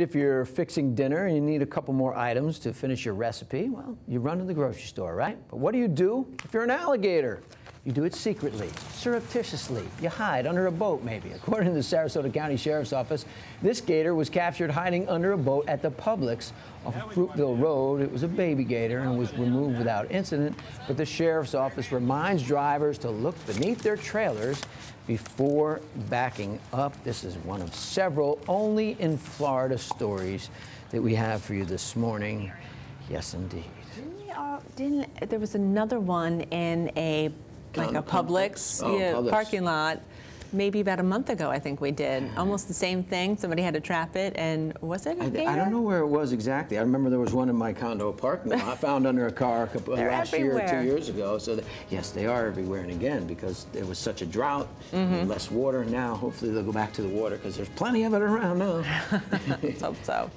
If you're fixing dinner and you need a couple more items to finish your recipe, well, you run to the grocery store, right? But what do you do if you're an alligator? You do it secretly, surreptitiously. You hide under a boat, maybe. According to the Sarasota County Sheriff's Office, this gator was captured hiding under a boat at the Publix off of Fruitville Road. It was a baby gator and was removed without incident. But the Sheriff's Office reminds drivers to look beneath their trailers before backing up. This is one of several only in Florida stories that we have for you this morning. Yes, indeed. Uh, there was another one in a like a Publix, oh, yeah, Publix. parking lot. Maybe about a month ago, I think we did. Almost the same thing. Somebody had to trap it, and was it I. I don't know where it was exactly. I remember there was one in my condo parking lot found under a car a couple, last year or two years ago. So, that, yes, they are everywhere. And again, because there was such a drought, Mm-hmm. and less water. Now, hopefully, they'll go back to the water because there's plenty of it around now. Let's hope so.